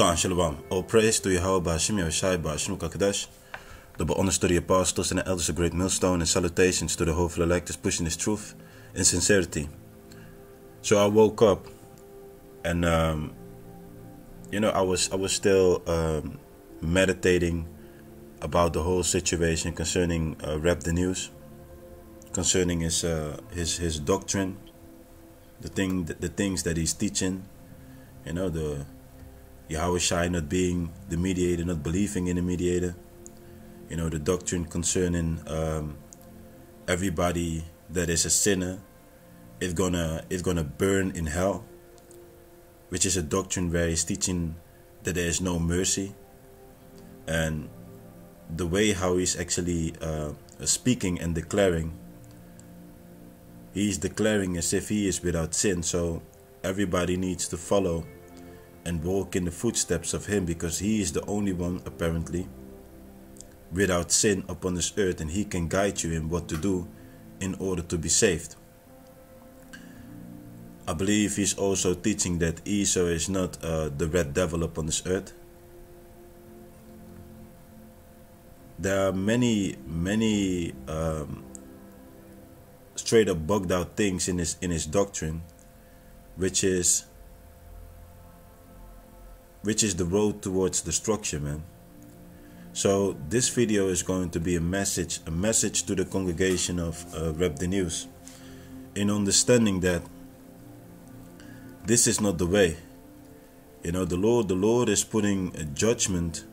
Khan Shalom. All praise to Yahweh Bashim Yahawashi Bashim Kakadash. The the apostles and the elders of Great Millstone and salutations to the hopeful electors pushing this truth in sincerity. So I woke up and um, you know I was I was still um, meditating about the whole situation concerning uh, Rap the News, concerning his uh, his his doctrine, the thing the things that he's teaching, you know the Yahweh not being the mediator, not believing in the mediator. You know, the doctrine concerning um, everybody that is a sinner is gonna is gonna burn in hell, which is a doctrine where he's teaching that there is no mercy, and the way how he's actually uh, speaking and declaring, he's declaring as if he is without sin. So everybody needs to follow and walk in the footsteps of him because he is the only one apparently without sin upon this earth and he can guide you in what to do in order to be saved. I believe he's also teaching that Esau is not uh, the red devil upon this earth. There are many, many um, straight up bugged out things in his in his doctrine, which is which is the road towards destruction, man. So this video is going to be a message, a message to the congregation of uh, Rap the News, in understanding that this is not the way. You know, the Lord, the Lord is putting a judgment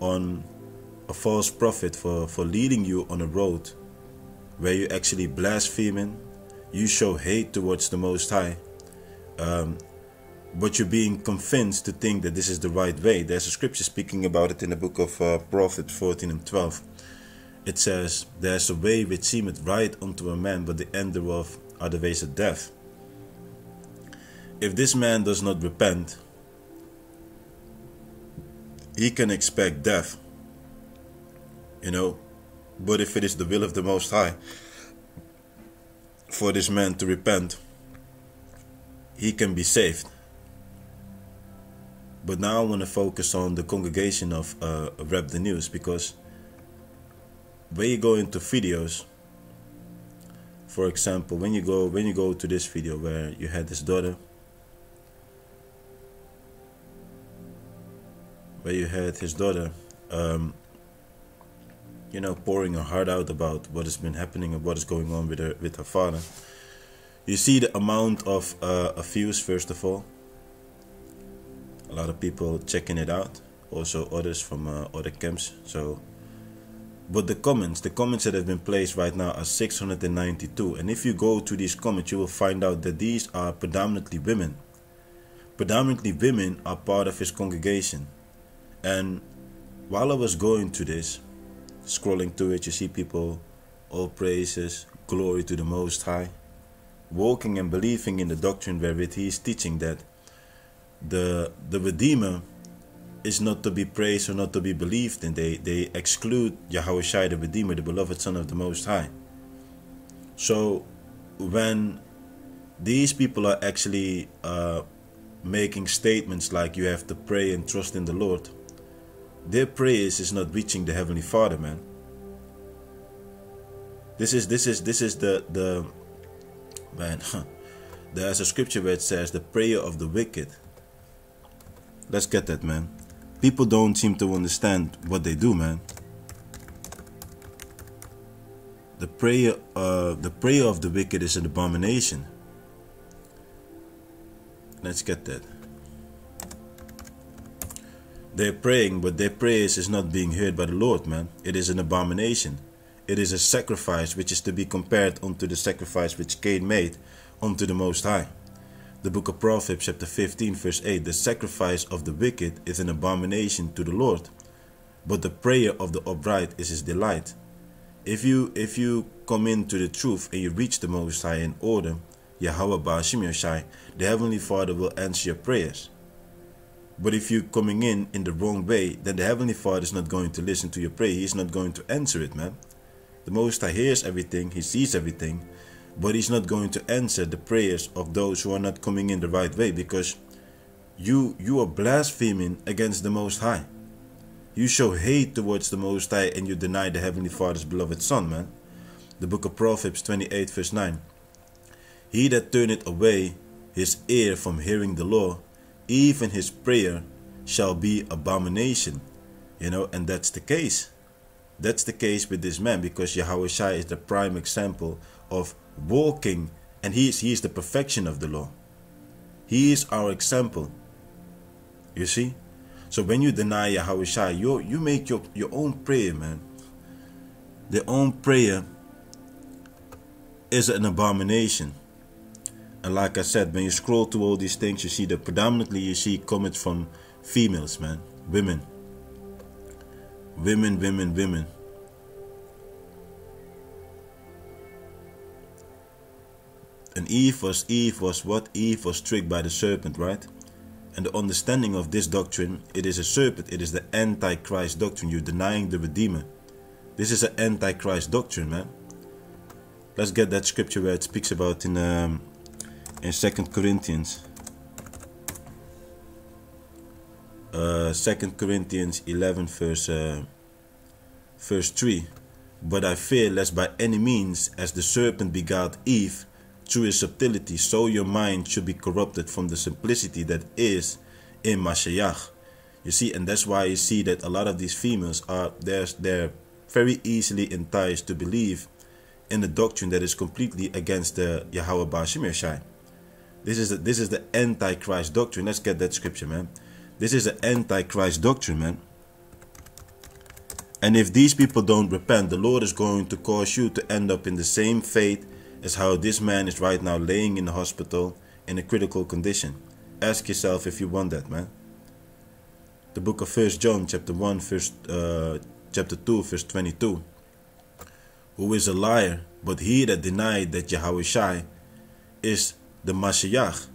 on a false prophet for for leading you on a road where you actually blaspheming, you show hate towards the Most High. Um, but you're being convinced to think that this is the right way. There's a scripture speaking about it in the book of uh, Proverbs 14 and 12. It says, There's a way which seemeth right unto a man, but the end thereof are the ways of death. If this man does not repent, he can expect death. You know, but if it is the will of the Most High for this man to repent, he can be saved. But now I want to focus on the congregation of uh, Rap the News because when you go into videos, for example, when you go when you go to this video where you had this daughter, where you had his daughter, um, you know, pouring her heart out about what has been happening and what is going on with her with her father. You see the amount of uh, views first of all a lot of people checking it out also others from uh, other camps. So but the comments the comments that have been placed right now are 692 and if you go to these comments you will find out that these are predominantly women. Predominantly women are part of his congregation. And while i was going to this scrolling through it you see people all praises glory to the most high walking and believing in the doctrine wherewith he is teaching that the the Redeemer is not to be praised or not to be believed in. They they exclude Yahawashi, the Redeemer, the beloved Son of the Most High. So when these people are actually uh, making statements like you have to pray and trust in the Lord, their prayers is not reaching the Heavenly Father, man. This is this is this is the the man. There's a scripture where it says the prayer of the wicked Let's get that, man. People don't seem to understand what they do, man. The prayer, uh, the prayer of the wicked is an abomination. Let's get that. They're praying, but their prayers is not being heard by the Lord, man. It is an abomination. It is a sacrifice which is to be compared unto the sacrifice which Cain made unto the Most High. The book of Proverbs, chapter 15, verse 8 The sacrifice of the wicked is an abomination to the Lord, but the prayer of the upright is his delight. If you if you come into the truth and you reach the Most High in order, Yahweh Ba'ashim Yahawashi, the Heavenly Father will answer your prayers. But if you're coming in in the wrong way, then the Heavenly Father is not going to listen to your prayer. He's not going to answer it, man. The Most High hears everything, He sees everything, but he's not going to answer the prayers of those who are not coming in the right way because you you are blaspheming against the Most High. You show hate towards the Most High and you deny the Heavenly Father's beloved Son, man. The book of Proverbs 28, verse 9. He that turneth away his ear from hearing the law, even his prayer shall be abomination. You know, and that's the case. That's the case with this man because Yahawashi is the prime example of walking and he is, he is the perfection of the law. He is our example. You see? So when you deny Yahawashi, you, you make your, your own prayer, man. The own prayer is an abomination. And like I said, when you scroll through all these things, you see that predominantly you see comments from females, man. Women. Women, women, women. And Eve was Eve was what? Eve was tricked by the serpent, right? And the understanding of this doctrine, it is a serpent, it is the Antichrist doctrine. You're denying the Redeemer. This is an Antichrist doctrine, man. Let's get that scripture where it speaks about in um, in Second Corinthians. Uh, Corinthians 11 verse uh, verse 3 But I fear lest by any means as the serpent begat Eve through his subtlety, so your mind should be corrupted from the simplicity that is in Mashiach. You see, and that's why you see that a lot of these females are they're, they're very easily enticed to believe in a doctrine that is completely against the Yahweh Shai. This is the, this is the Antichrist doctrine. Let's get that scripture, man. This is an Antichrist doctrine, man. And if these people don't repent, the Lord is going to cause you to end up in the same fate as how this man is right now laying in the hospital in a critical condition. Ask yourself if you want that, man. The book of First John, chapter one, verse, uh, chapter two, verse twenty-two. Who is a liar, but he that denied that Yahawashi is the Mashiach.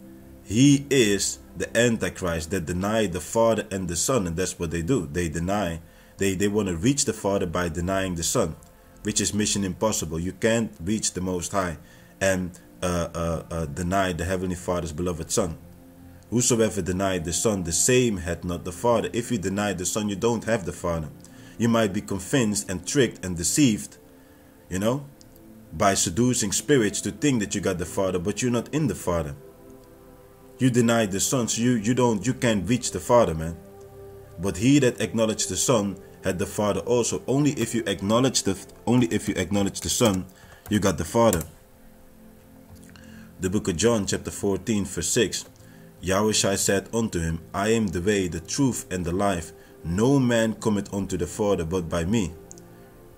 He is the Antichrist that deny the Father and the Son, and that's what they do. They deny. They they want to reach the Father by denying the Son which is mission impossible. You can't reach the Most High and uh, uh, uh, deny the Heavenly Father's beloved Son. Whosoever denied the Son, the same had not the Father. If you deny the Son, you don't have the Father. You might be convinced and tricked and deceived, you know, by seducing spirits to think that you got the Father, but you're not in the Father. You deny the Son, so you, you don't you can't reach the Father, man. But he that acknowledged the Son had the Father also. Only if you acknowledge the only if you acknowledge the Son, you got the Father. The book of John, chapter 14, verse 6. Yahweh said unto him, I am the way, the truth, and the life. No man cometh unto the Father but by me.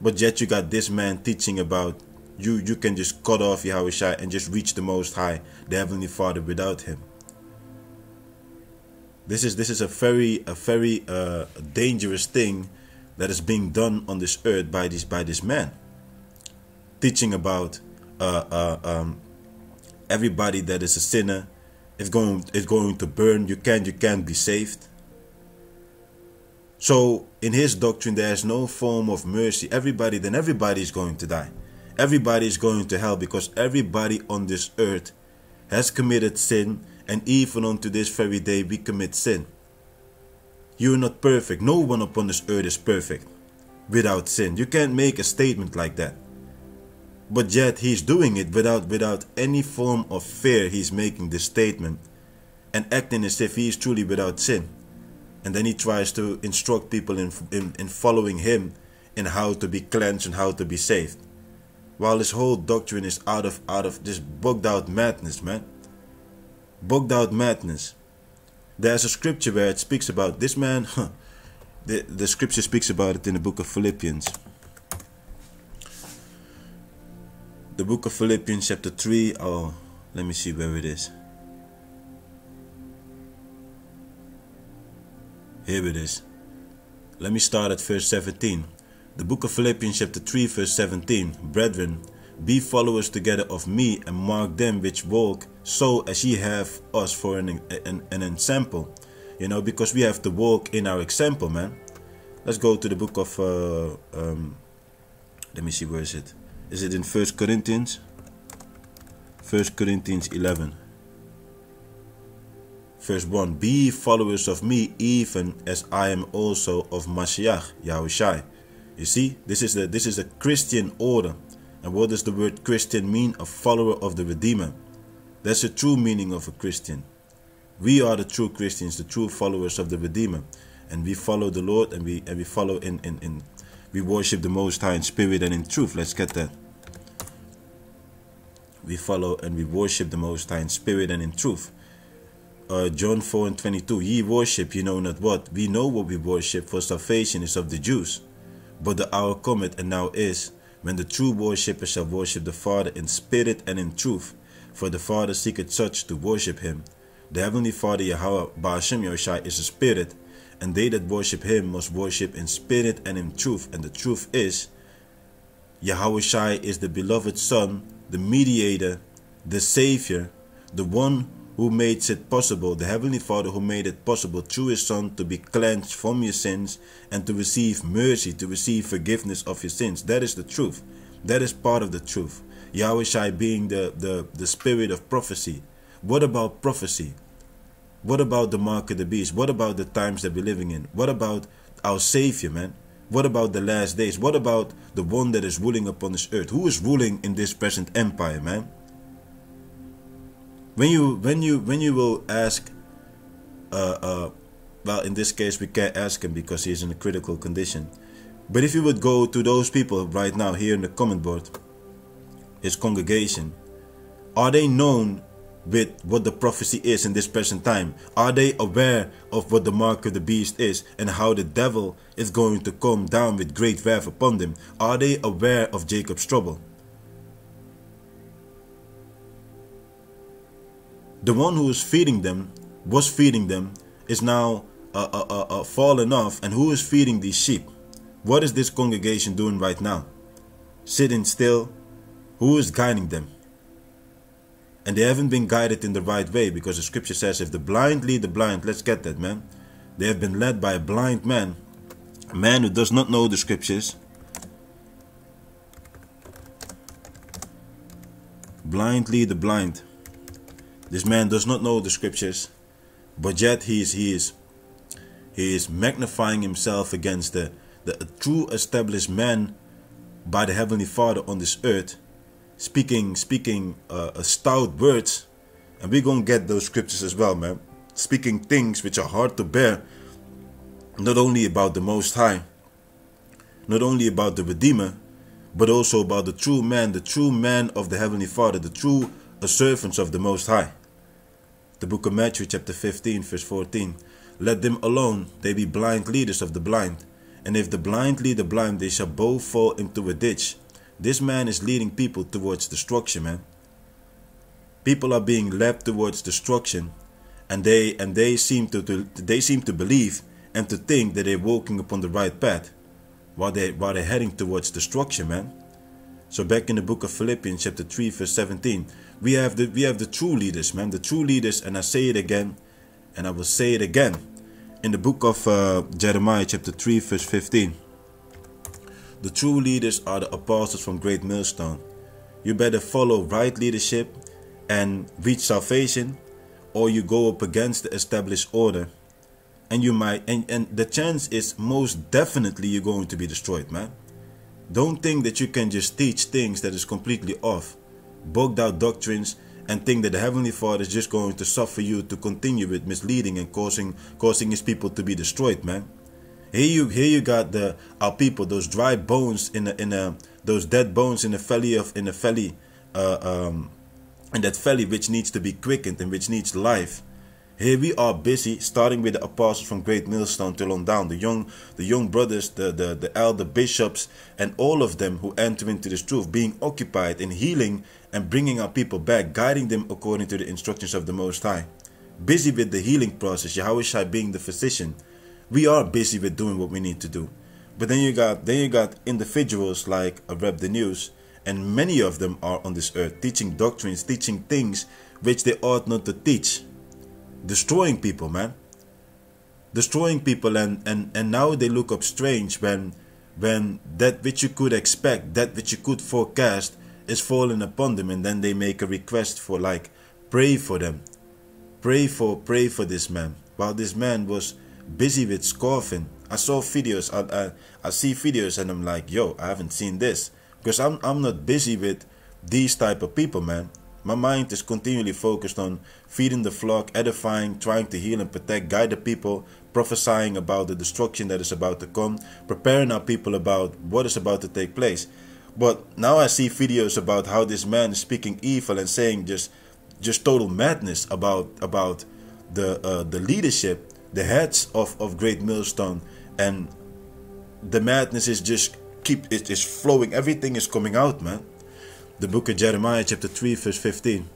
But yet you got this man teaching about you you can just cut off Yahweh and just reach the Most High, the Heavenly Father, without him. This is this is a very a very uh, dangerous thing that is being done on this earth by this by this man. Teaching about uh, uh, um, everybody that is a sinner is going is going to burn. You can't you can't be saved. So in his doctrine there is no form of mercy. Everybody then everybody is going to die. Everybody is going to hell because everybody on this earth has committed sin and even unto this very day we commit sin you're not perfect. No one upon this earth is perfect without sin. You can't make a statement like that. But yet he's doing it without without any form of fear. He's making this statement and acting as if he is truly without sin. And then he tries to instruct people in, in, in following him in how to be cleansed and how to be saved. While his whole doctrine is out of out of this bugged out madness, man. Bugged out madness. There's a scripture where it speaks about this man. Huh, the, the scripture speaks about it in the book of Philippians. The book of Philippians, chapter 3. Oh, let me see where it is. Here it is. Let me start at verse 17. The book of Philippians, chapter 3, verse 17. Brethren, be followers together of me and mark them which walk so as ye have us for an, an, an example. You know, because we have to walk in our example, man. Let's go to the book of, uh, um, let me see, where is it? Is it in First Corinthians? First Corinthians 11. Verse 1 Be followers of me, even as I am also of Mashiach, Yahawashi. You see, this is the this is a Christian order. And what does the word Christian mean? A follower of the Redeemer. That's the true meaning of a Christian. We are the true Christians, the true followers of the Redeemer. And we follow the Lord and we and we follow in, in, in we worship the Most High in spirit and in truth. Let's get that. We follow and we worship the Most High in spirit and in truth. Uh, John 4 and 22. Ye worship, you know not what. We know what we worship, for salvation is of the Jews. But the hour cometh, and now is, when the true worshippers shall worship the Father in spirit and in truth. For the Father seeketh such to worship him. The Heavenly Father Yahweh Ba'ashem Yahawashi is a spirit, and they that worship him must worship in spirit and in truth. And the truth is, Yahweh is the beloved Son, the mediator, the Savior, the one who made it possible, the Heavenly Father who made it possible through His Son to be cleansed from your sins and to receive mercy, to receive forgiveness of your sins. That is the truth. That is part of the truth. Yahawashi being the, the, the spirit of prophecy. What about prophecy? What about the mark of the beast? What about the times that we're living in? What about our Savior, man? What about the last days? What about the one that is ruling upon this earth? Who is ruling in this present empire, man? When you when you when you will ask uh, uh, well in this case we can't ask him because he's in a critical condition. But if you would go to those people right now here in the comment board his congregation are they known with what the prophecy is in this present time? Are they aware of what the mark of the beast is and how the devil is going to come down with great wrath upon them? Are they aware of jacob's trouble the one who is feeding them, was feeding them, is now uh, uh, uh, uh, fallen off. And who is feeding these sheep? What is this congregation doing right now? Sitting still. Who is guiding them? And they haven't been guided in the right way because the scripture says, if the blind lead the blind, let's get that, man. They have been led by a blind man, a man who does not know the scriptures. Blind lead the blind. This man does not know the scriptures, but yet he is he is he is magnifying himself against the, the true established man by the heavenly Father on this earth, speaking speaking uh, stout words, and we're gonna get those scriptures as well, man. Speaking things which are hard to bear, not only about the Most High, not only about the Redeemer, but also about the true man, the true man of the Heavenly Father, the true servants of the Most High. The book of Matthew, chapter 15, verse 14. Let them alone, they be blind leaders of the blind. And if the blind lead the blind, they shall both fall into a ditch. This man is leading people towards destruction, man. People are being led towards destruction, and they and they seem to, to they seem to believe and to think that they're walking upon the right path, while they while they're heading towards destruction, man. So back in the book of Philippians chapter 3 verse 17, we have the we have the true leaders, man, the true leaders and I say it again and I will say it again. In the book of uh, Jeremiah chapter 3 verse 15. The true leaders are the apostles from Great Millstone. You better follow right leadership and reach salvation or you go up against the established order and you might and, and the chance is most definitely you're going to be destroyed man don't think that you can just teach things that is completely off, bugged out doctrines, and think that the Heavenly Father is just going to suffer you to continue with misleading and causing causing His people to be destroyed, man. Here you here you got the our people, those dry bones in a, in a those dead bones in the valley of in the valley, uh, um, in that valley which needs to be quickened and which needs life. Here we are busy, starting with the apostles from Great Millstone till on down, the young, the young brothers, the, the, the elder bishops, and all of them who enter into this truth, being occupied in healing and bringing our people back, guiding them according to the instructions of the Most High. Busy with the healing process, Yahawashi being the physician. We are busy with doing what we need to do. But then you got then you got individuals like Rap the News, and many of them are on this earth teaching doctrines, teaching things which they ought not to teach destroying people, man. Destroying people and, and, and now they look up strange when when that which you could expect, that which you could forecast is falling upon them and then they make a request for like pray for them. pray for pray for this man. While this man was busy with scoffing, I saw videos. I, I I see videos and I'm like, yo, I haven't seen this because I'm I'm not busy with these type of people, man. My mind is continually focused on feeding the flock, edifying, trying to heal and protect, guide the people, prophesying about the destruction that is about to come, preparing our people about what is about to take place. But now I see videos about how this man is speaking evil and saying just just total madness about about the uh, the leadership, the heads of, of Great Millstone, and the madness is just keep it is flowing. Everything is coming out, man the book of Jeremiah, chapter 3, verse 15.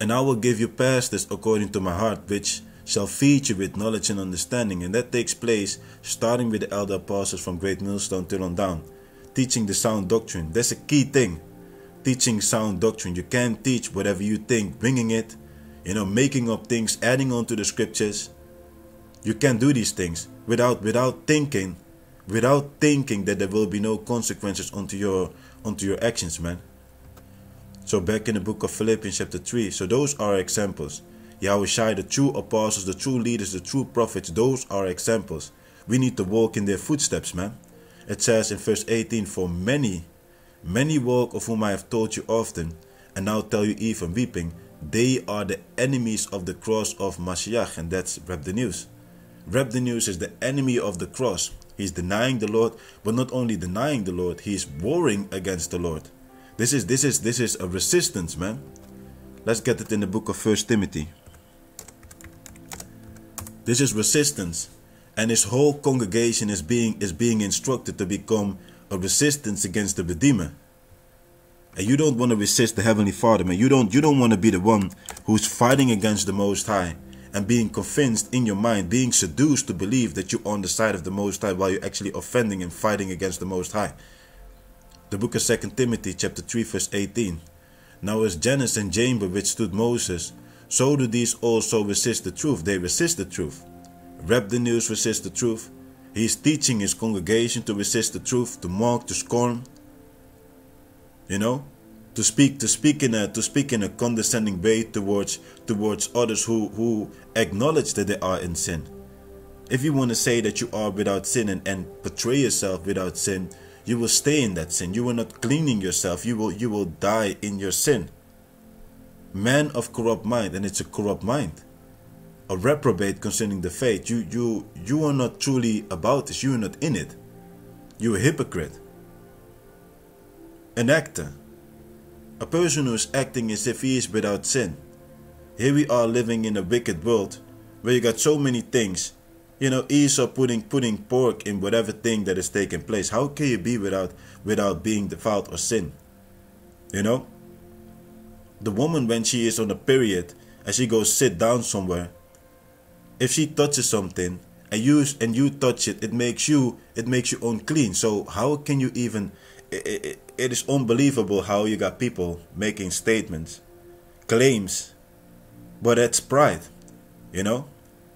And I will give you pastors according to my heart, which shall feed you with knowledge and understanding. And that takes place starting with the elder apostles from Great Millstone till on down. Teaching the sound doctrine. That's a key thing. Teaching sound doctrine. You can't teach whatever you think, bringing it, you know, making up things, adding on to the scriptures. You can't do these things without without thinking, without thinking that there will be no consequences onto your onto your actions, man. So back in the book of Philippians chapter 3. So those are examples. Yahawashi, the true apostles, the true leaders, the true prophets, those are examples. We need to walk in their footsteps, man. It says in verse 18, For many, many walk of whom I have told you often, and now tell you even weeping, they are the enemies of the cross of Mashiach, and that's Rap the News. Rap the News is the enemy of the cross. He's denying the Lord, but not only denying the Lord, he is warring against the Lord. This is this is this is a resistance, man. Let's get it in the book of First Timothy. This is resistance, and his whole congregation is being is being instructed to become a resistance against the Redeemer. And you don't want to resist the Heavenly Father, man. You don't you don't want to be the one who's fighting against the Most High and being convinced in your mind, being seduced to believe that you're on the side of the Most High while you're actually offending and fighting against the Most High the book of 2 Timothy chapter 3 verse 18. Now as Jannes and Jambres withstood Moses, so do these also resist the truth. They resist the truth. Rap the news resist the truth. He is teaching his congregation to resist the truth, to mock, to scorn. You know, to speak, to speak in a to speak in a condescending way towards towards others who who acknowledge that they are in sin. If you want to say that you are without sin and, and portray yourself without sin, you will stay in that sin. You will not cleaning yourself. You will you will die in your sin. Man of corrupt mind, and it's a corrupt mind. A reprobate concerning the faith. You you you are not truly about this. You are not in it. You a hypocrite. An actor. A person who is acting as if he is without sin. Here we are living in a wicked world where you got so many things you know Esau putting putting pork in whatever thing that is taking place. How can you be without without being defiled or sin? You know? The woman when she is on a period and she goes sit down somewhere, if she touches something and you and you touch it, it makes you it makes you unclean. So how can you even it, it, it is unbelievable how you got people making statements, claims, but that's pride, you know?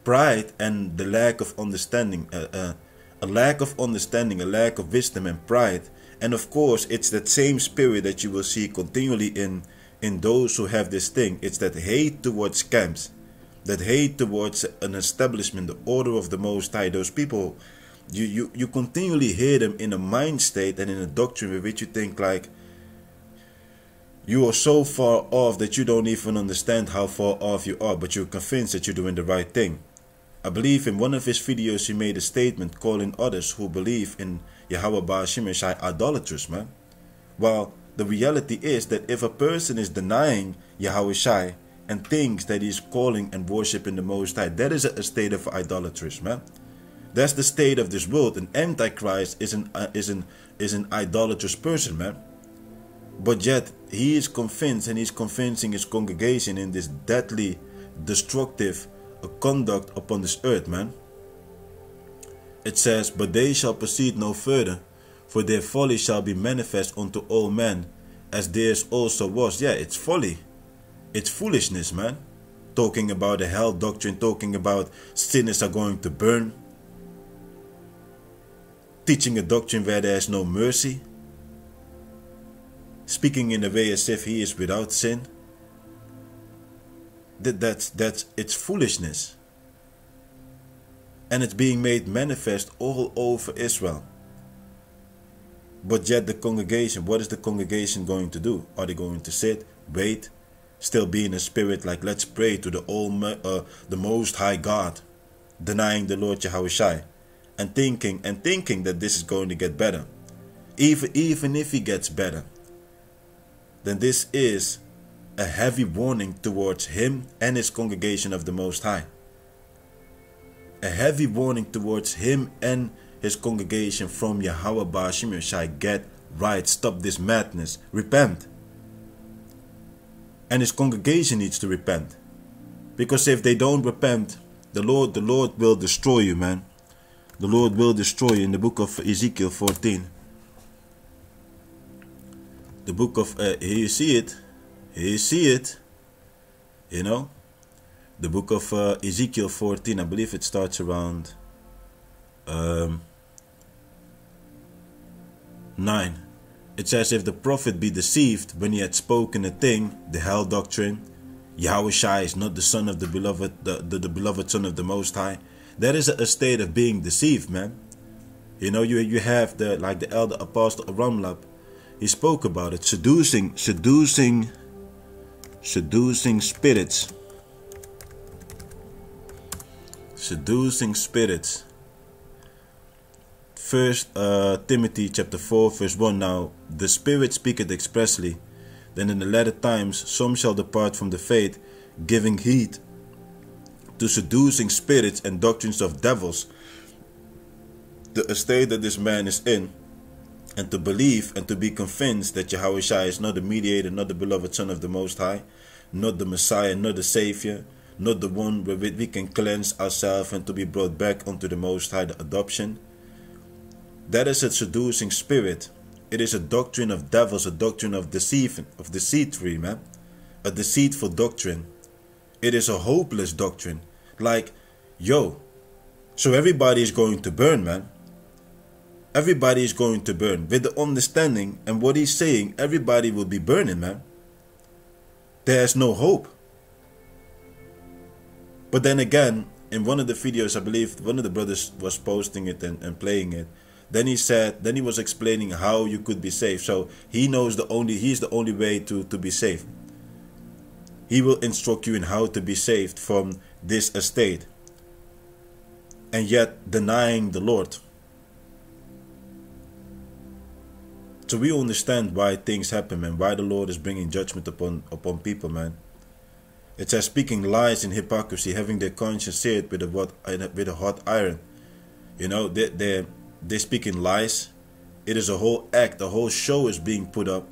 Pride and the lack of understanding, uh, uh, a lack of understanding, a lack of wisdom and pride. And of course, it's that same spirit that you will see continually in in those who have this thing. It's that hate towards camps, that hate towards an establishment, the order of the Most High. Those people, you you you continually hear them in a mind state and in a doctrine with which you think like you are so far off that you don't even understand how far off you are, but you're convinced that you're doing the right thing. I believe in one of his videos he made a statement calling others who believe in Yahweh Ba'ashim idolaters, man. Well, the reality is that if a person is denying Yahawashi and thinks that he is calling and worshiping the Most High, that is a state of idolaters, man. That's the state of this world. An antichrist is an uh, is an is an idolatrous person, man. But yet he is convinced and he's convincing his congregation in this deadly, destructive conduct upon this earth, man. It says, But they shall proceed no further, for their folly shall be manifest unto all men, as theirs also was. Yeah, it's folly. It's foolishness, man. Talking about the hell doctrine, talking about sinners are going to burn. Teaching a doctrine where there is no mercy. Speaking in a way as if he is without sin. That that's that's it's foolishness and it's being made manifest all over Israel. But yet, the congregation, what is the congregation going to do? Are they going to sit, wait, still be in a spirit like, let's pray to the, all, uh, the Most High God, denying the Lord Yahawashi, and thinking and thinking that this is going to get better? Even, even if he gets better, then this is a heavy warning towards him and his congregation of the Most High a heavy warning towards him and his congregation from Yahweh Bashim Shai get right, stop this madness, repent. And his congregation needs to repent. Because if they don't repent, the Lord, the Lord will destroy you, man. The Lord will destroy you in the book of Ezekiel 14. The book of, uh, here you see it. Here you see it. You know, the book of uh, Ezekiel 14, I believe it starts around um, 9. It says, If the prophet be deceived when he had spoken a thing, the hell doctrine, Yahawashi is not the son of the beloved, the, the, the beloved son of the Most High. That is a state of being deceived, man. You know, you you have the like the elder apostle Ramlab, he spoke about it, seducing, seducing, seducing spirits seducing spirits. First uh, Timothy chapter 4 verse 1 Now the Spirit speaketh expressly, then in the latter times some shall depart from the faith, giving heed to seducing spirits and doctrines of devils. The estate that this man is in, and to believe and to be convinced that Yahweh is not the mediator, not the beloved Son of the Most High, not the Messiah, not the Savior, not the one wherewith we can cleanse ourselves and to be brought back unto the Most High, the adoption. That is a seducing spirit. It is a doctrine of devils, a doctrine of deceiving, of deceitry, man. A deceitful doctrine. It is a hopeless doctrine. Like, yo, so everybody is going to burn, man. Everybody is going to burn. With the understanding and what he's saying, everybody will be burning, man. There's no hope. But then again, in one of the videos, I believe one of the brothers was posting it and, and playing it. Then he said, then he was explaining how you could be saved. So he knows the only, he's the only way to, to be saved. He will instruct you in how to be saved from this estate. And yet denying the Lord. So we understand why things happen, man. Why the Lord is bringing judgment upon upon people, man. It says speaking lies and hypocrisy, having their conscience seared with a what with a hot iron. You know, they they they speaking lies. It is a whole act, the whole show is being put up.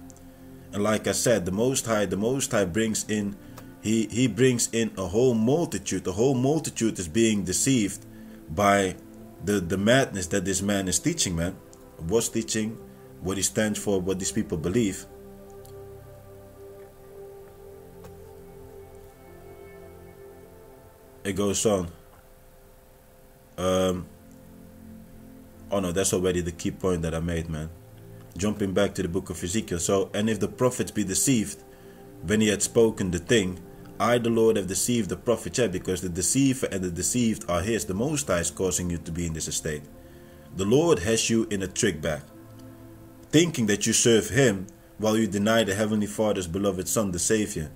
And like I said, the Most High, the Most High brings in, he he brings in a whole multitude. The whole multitude is being deceived by the the madness that this man is teaching, man. Was teaching, what he stands for, what these people believe. it goes on. Um, oh no, that's already the key point that I made, man. Jumping back to the book of Ezekiel. So, and if the prophets be deceived, when he had spoken the thing, I, the Lord, have deceived the prophet, because the deceiver and the deceived are his. The Most High is causing you to be in this estate. The Lord has you in a trick bag, thinking that you serve him while you deny the Heavenly Father's beloved Son, the Savior,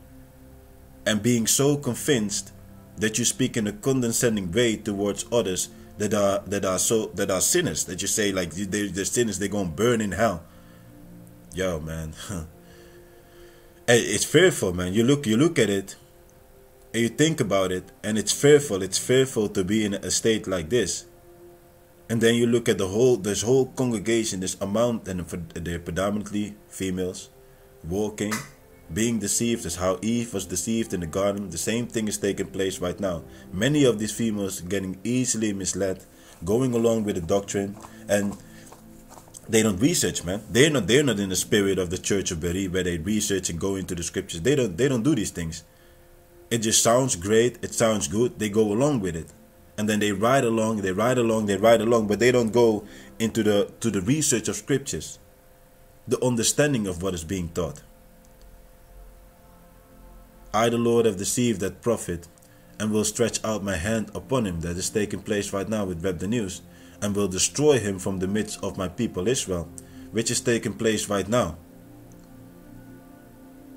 and being so convinced that you speak in a condescending way towards others that are that are so that are sinners that you say like they, they're sinners they're gonna burn in hell. Yo man. It's fearful man. You look you look at it and you think about it and it's fearful it's fearful to be in a state like this and then you look at the whole this whole congregation this amount and they're predominantly females walking being deceived as how Eve was deceived in the garden. The same thing is taking place right now. Many of these females getting easily misled, going along with the doctrine, and they don't research, man. They're not they're not in the spirit of the Church of Berea where they research and go into the scriptures. They don't they don't do these things. It just sounds great, it sounds good, they go along with it. And then they ride along, they ride along, they ride along, but they don't go into the to the research of scriptures, the understanding of what is being taught. I, the Lord, have deceived that prophet, and will stretch out my hand upon him. That is taking place right now with Rap the News, and will destroy him from the midst of my people Israel, which is taking place right now.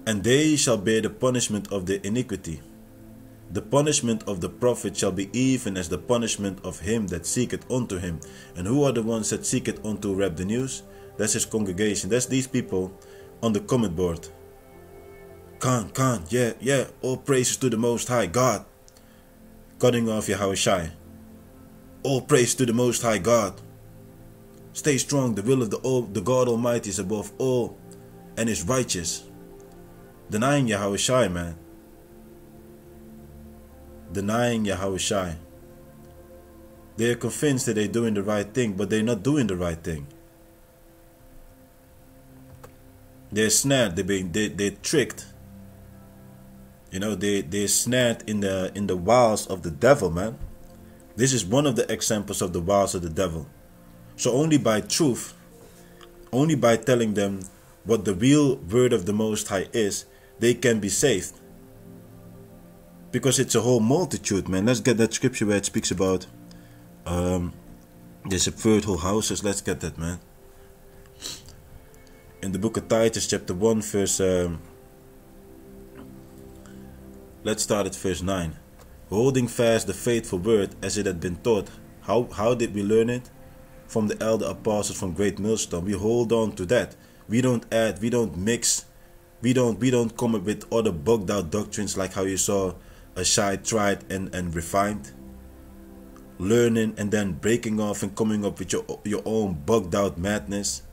And they shall bear the punishment of their iniquity. The punishment of the prophet shall be even as the punishment of him that seeketh unto him. And who are the ones that seeketh unto Rap the News? That's his congregation. That's these people on the comment board. Khan, Khan, yeah, yeah, all praises to the Most High God. Cutting off Yahawashi. All praise to the Most High God. Stay strong, the will of the, all, the God Almighty is above all and is righteous. Denying Yahawashi, man. Denying Yahawashi. They're convinced that they're doing the right thing, but they're not doing the right thing. They're snared, they're being they, they're tricked you know, they they're snared in the in the wiles of the devil, man. This is one of the examples of the wiles of the devil. So only by truth, only by telling them what the real word of the Most High is, they can be saved. Because it's a whole multitude, man. Let's get that scripture where it speaks about um, there's a whole houses. Let's get that, man. In the book of Titus, chapter 1, verse um, Let's start at verse 9. Holding fast the faithful word as it had been taught. How, how did we learn it? From the elder apostles from Great Millstone. We hold on to that. We don't add, we don't mix, we don't we don't come up with other bugged out doctrines like how you saw a shy tried and, and refined. Learning and then breaking off and coming up with your your own bugged out madness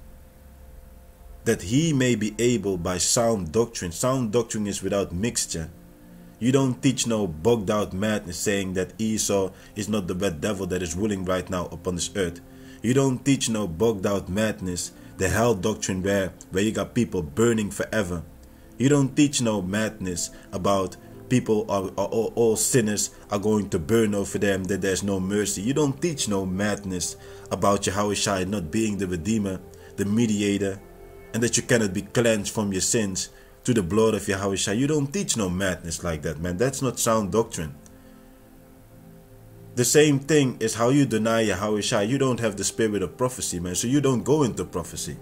that he may be able by sound doctrine. Sound doctrine is without mixture. You don't teach no bugged out madness saying that Esau is not the bad devil that is ruling right now upon this earth. You don't teach no bugged out madness, the hell doctrine where, where you got people burning forever. You don't teach no madness about people are, are all, sinners are going to burn over them, that there's no mercy. You don't teach no madness about Yahawashi not being the Redeemer, the mediator, and that you cannot be cleansed from your sins to the blood of Yahweh You don't teach no madness like that, man. That's not sound doctrine. The same thing is how you deny Yahweh You don't have the spirit of prophecy, man. So you don't go into prophecy.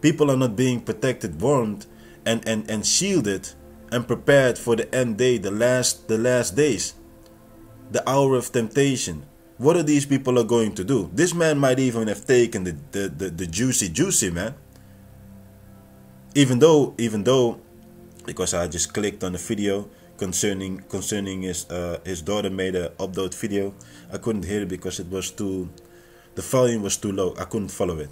People are not being protected, warned, and, and, and shielded and prepared for the end day, the last the last days, the hour of temptation. What are these people are going to do? This man might even have taken the, the, the, the juicy juicy man even though even though because I just clicked on the video concerning concerning his uh, his daughter made a upload video I couldn't hear it because it was too the volume was too low I couldn't follow it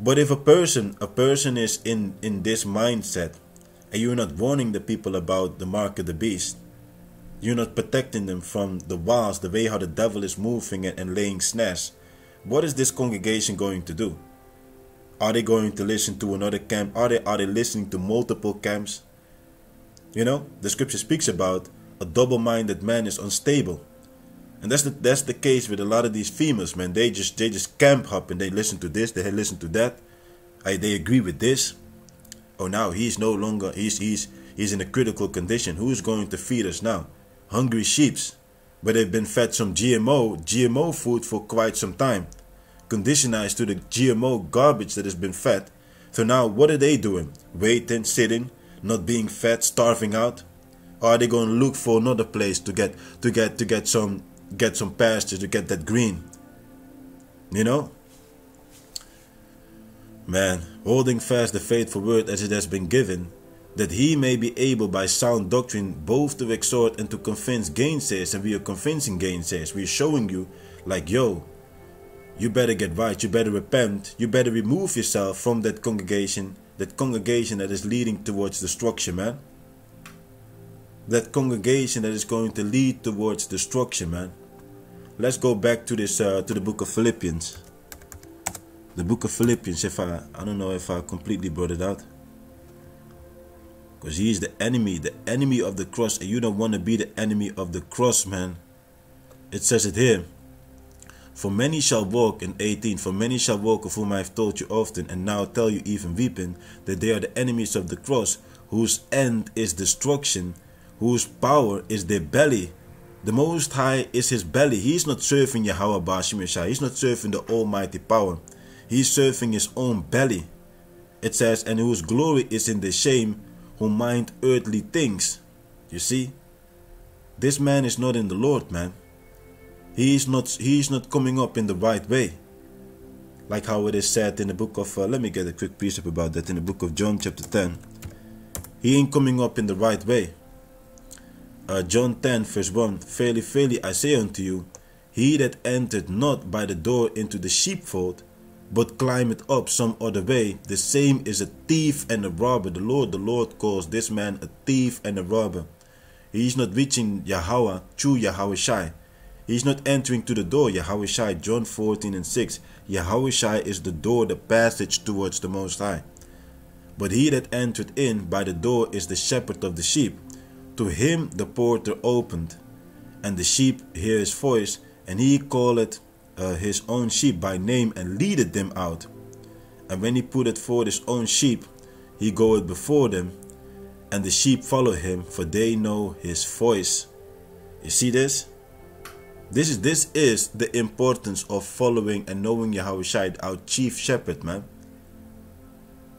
but if a person a person is in in this mindset and you're not warning the people about the mark of the beast you're not protecting them from the wiles the way how the devil is moving and, and laying snares what is this congregation going to do are they going to listen to another camp? Are they are they listening to multiple camps? You know, the scripture speaks about a double-minded man is unstable. And that's the that's the case with a lot of these females, man. They just they just camp hop and they listen to this, they listen to that. I, they agree with this. Oh now he's no longer he's he's he's in a critical condition. Who's going to feed us now? Hungry sheeps. But they've been fed some GMO GMO food for quite some time conditionized to the GMO garbage that has been fed. So now what are they doing? Waiting, sitting, not being fed, starving out? Or are they going to look for another place to get to get to get some get some pasture to get that green? You know? Man, holding fast the faithful word as it has been given, that he may be able by sound doctrine both to exhort and to convince gainsayers, and we are convincing gainsayers. We are showing you, like, yo, you better get right, you better repent, you better remove yourself from that congregation, that congregation that is leading towards destruction, man. That congregation that is going to lead towards destruction, man. Let's go back to this uh, to the book of Philippians. The book of Philippians, if I I don't know if I completely brought it out. Because he is the enemy, the enemy of the cross, and you don't want to be the enemy of the cross, man. It says it here. For many shall walk, in 18, for many shall walk of whom I have told you often, and now tell you even weeping, that they are the enemies of the cross, whose end is destruction, whose power is their belly. The Most High is his belly. He's not serving Yahweh Bashim. He's not serving the Almighty power. He's serving his own belly. It says, and whose glory is in the shame who mind earthly things. You see? This man is not in the Lord, man. He is not he is not coming up in the right way. Like how it is said in the book of uh, let me get a quick precept about that in the book of John chapter 10. He ain't coming up in the right way. Uh, John 10 verse 1 Fairly, fairly I say unto you, he that entered not by the door into the sheepfold, but climb it up some other way, the same is a thief and a robber. The Lord, the Lord calls this man a thief and a robber. He is not reaching Yahweh through Yahawashi. He is not entering to the door, Yahawashi, John 14 and 6. Yahawashi is the door, the passage towards the Most High. But he that entered in by the door is the shepherd of the sheep. To him the porter opened, and the sheep hear his voice, and he calleth uh, his own sheep by name and leadeth them out. And when he putteth forth his own sheep, he goeth before them, and the sheep follow him, for they know his voice. You see this? This is this is the importance of following and knowing Yahawashi, our chief shepherd, man.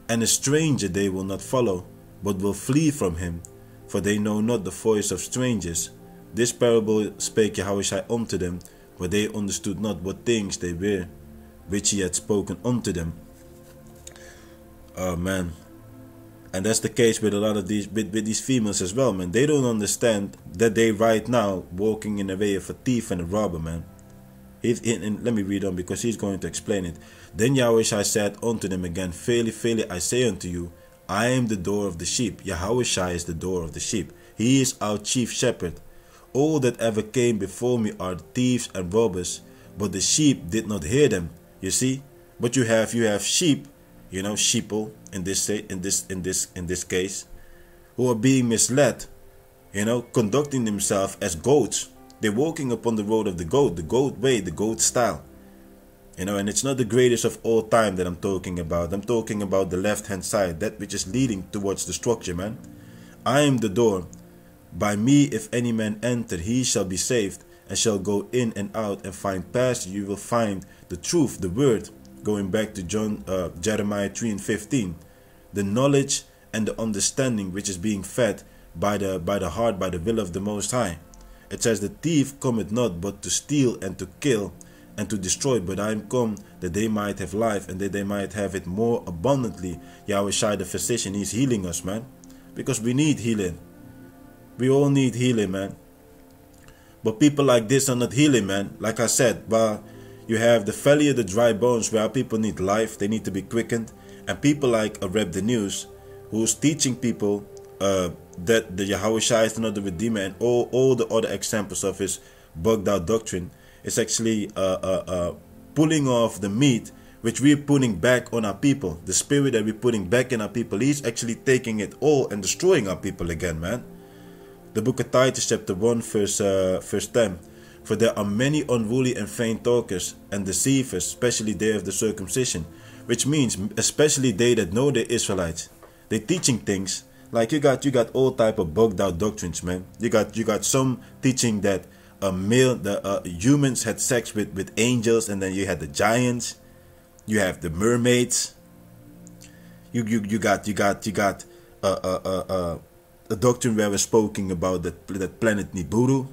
And a stranger they will not follow, but will flee from him, for they know not the voice of strangers. This parable spake Yahawashi unto them, but they understood not what things they were, which he had spoken unto them. Oh man. And that's the case with a lot of these with, with these females as well, man. They don't understand that they right now walking in the way of a thief and a robber, man. Let me read on because he's going to explain it. Then Yahweh said unto them again, Fairly, fairly, I say unto you, I am the door of the sheep. Yahweh is the door of the sheep. He is our chief shepherd. All that ever came before me are thieves and robbers, but the sheep did not hear them. You see? But you have you have sheep, you know, sheeple in this in this in this in this case, who are being misled, you know, conducting themselves as goats. They're walking upon the road of the goat, the goat way, the goat style. You know, and it's not the greatest of all time that I'm talking about. I'm talking about the left hand side, that which is leading towards the structure, man. I am the door. By me, if any man enter, he shall be saved, and shall go in and out and find pasture. You will find the truth, the word. Going back to John, uh, Jeremiah 3 and 15, the knowledge and the understanding which is being fed by the by the heart, by the will of the Most High. It says, "The thief cometh not but to steal and to kill and to destroy, but I am come that they might have life and that they might have it more abundantly." Yahweh Shai, the physician, he's healing us, man, because we need healing. We all need healing, man. But people like this are not healing, man. Like I said, but you have the failure, the dry bones where people need life, they need to be quickened. And people like a Rap the News, who's teaching people uh, that the Yahawashi is not the Redeemer and all, all the other examples of his bugged out doctrine is actually uh, uh, uh, pulling off the meat which we're putting back on our people. The spirit that we're putting back in our people, he's actually taking it all and destroying our people again, man the book of Titus, chapter 1, verse, uh, verse 10. For there are many unruly and vain talkers and deceivers, especially they of the circumcision, which means especially they that know the Israelites. They teaching things like you got you got all type of bugged out doctrines, man. You got you got some teaching that a male the uh, humans had sex with with angels, and then you had the giants. You have the mermaids. You you you got you got you got uh uh uh. uh the doctrine where we're speaking about that, that planet Nibiru.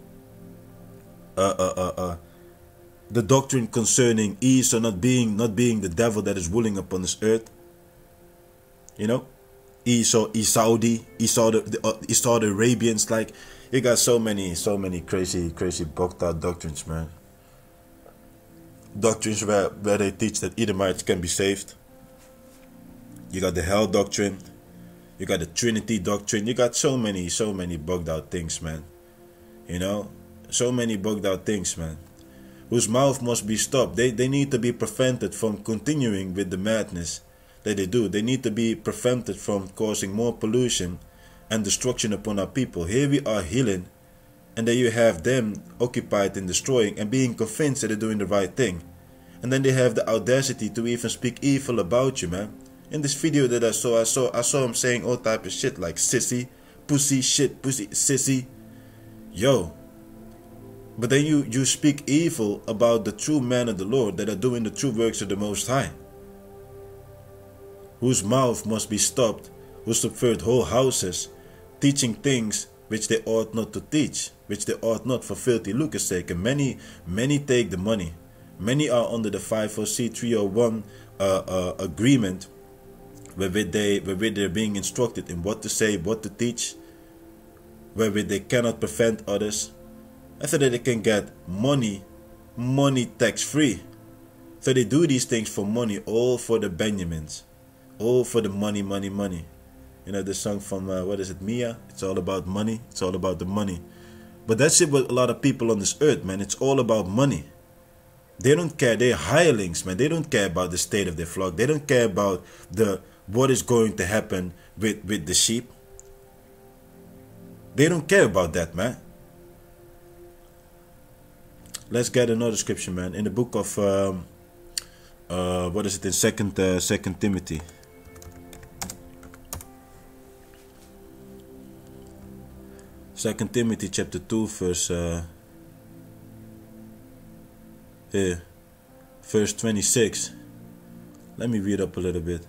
Uh, uh, uh, uh, the doctrine concerning Esau not being not being the devil that is ruling upon this earth. You know, Esau, Esaudi, Esau the, uh, Esau the Arabians. Like you got so many, so many crazy, crazy bugged doctrines, man. Doctrines where where they teach that Edomites can be saved. You got the hell doctrine you got the Trinity doctrine. You got so many, so many bugged out things, man. You know, so many bugged out things, man. Whose mouth must be stopped. They they need to be prevented from continuing with the madness that they do. They need to be prevented from causing more pollution and destruction upon our people. Here we are healing, and then you have them occupied in destroying and being convinced that they're doing the right thing. And then they have the audacity to even speak evil about you, man. In this video that I saw, I saw I saw him saying all type of shit like sissy, pussy, shit, pussy, sissy. Yo. But then you you speak evil about the true men of the Lord that are doing the true works of the Most High. Whose mouth must be stopped, who subvert whole houses, teaching things which they ought not to teach, which they ought not for filthy lucre's sake. And many, many take the money. Many are under the 504c301 uh, uh, agreement wherewith they wherewith they're being instructed in what to say, what to teach, wherewith they cannot prevent others, and so that they can get money, money tax free. So they do these things for money, all for the Benjamins, all for the money, money, money. You know the song from uh, what is it, Mia? It's all about money. It's all about the money. But that's it with a lot of people on this earth, man. It's all about money. They don't care. They're hirelings, man. They don't care about the state of their flock. They don't care about the what is going to happen with, with the sheep. They don't care about that, man. Let's get another scripture, man. In the book of um, uh, what is it in Second uh, Second Timothy. Second Timothy chapter two, verse uh, here, verse twenty six. Let me read up a little bit.